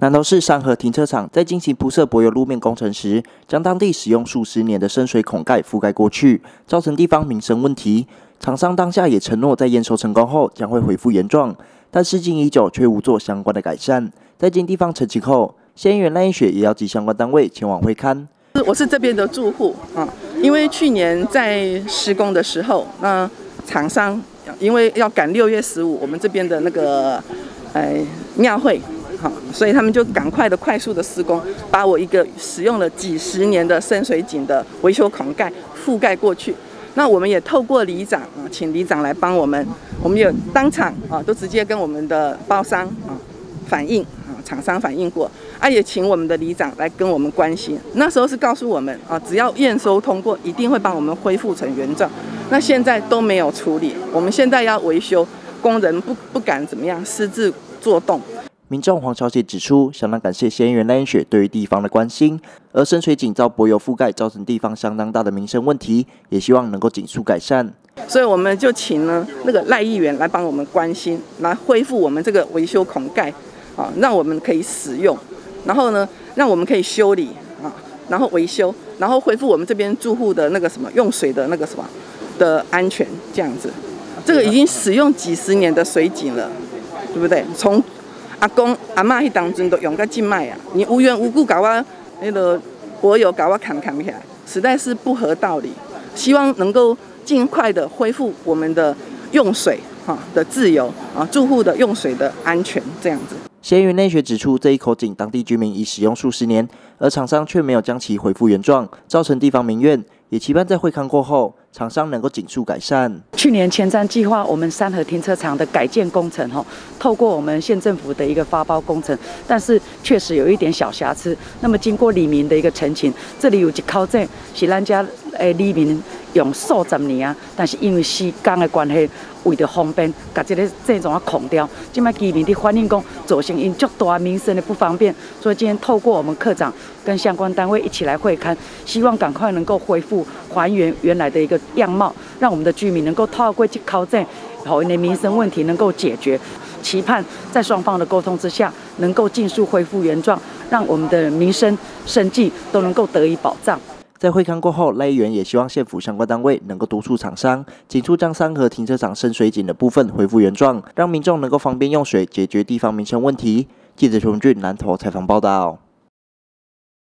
南投市山河停车场在进行铺设柏油路面工程时，将当地使用数十年的深水孔盖覆盖过去，造成地方民生问题。厂商当下也承诺，在验收成功后将会恢复原状，但事经已久，却无做相关的改善。在经地方澄清后，县议员赖英雪也要及相关单位前往会勘。我是这边的住户啊，因为去年在施工的时候，那厂商因为要赶六月十五，我们这边的那个哎庙会。好，所以他们就赶快的、快速的施工，把我一个使用了几十年的深水井的维修孔盖覆盖过去。那我们也透过里长啊，请里长来帮我们，我们有当场啊，都直接跟我们的包商啊反映啊，厂商反映过，啊也请我们的里长来跟我们关心。那时候是告诉我们啊，只要验收通过，一定会帮我们恢复成原状。那现在都没有处理，我们现在要维修，工人不不敢怎么样私自做动。民众黄小姐指出，相当感谢县议员赖雪对于地方的关心，而深水井遭柏油覆盖，造成地方相当大的民生问题，也希望能够紧速改善。所以我们就请呢那个赖议员来帮我们关心，来恢复我们这个维修孔盖，啊，让我们可以使用，然后呢，让我们可以修理啊，然后维修，然后恢复我们这边住户的那个什么用水的那个什么的安全，这样子。这个已经使用几十年的水井了，对不对？从阿公阿妈迄当阵都用个静脉啊，你无缘无故搞我那个柏油搞我砍砍起来，实在是不合道理。希望能够尽快的恢复我们的用水哈的自由啊，住户的用水的安全这样子。咸鱼内学指出，这一口井当地居民已使用数十年，而厂商却没有将其恢复原状，造成地方民怨。也期盼在会勘过后，厂商能够紧速改善。去年前瞻计划，我们三河停车场的改建工程，哈，透过我们县政府的一个发包工程，但是确实有一点小瑕疵。那么经过李明的一个澄清，这里有一口井是咱家诶李明用数十年啊，但是因为施工的关系。为了方便，把这个这种啊空掉，今麦居民的反映讲造成因较大民生的不方便，所以今天透过我们科长跟相关单位一起来会看，希望赶快能够恢复还原原来的一个样貌，让我们的居民能够透过去考证，好，因的民生问题能够解决，期盼在双方的沟通之下，能够尽速恢复原状，让我们的民生生计都能够得以保障。在会勘过后，赖议员也希望县府相关单位能够督促厂商，紧速将三河停车场深水井的部分恢复原状，让民众能够方便用水，解决地方民生问题。记者熊俊南投采访报道。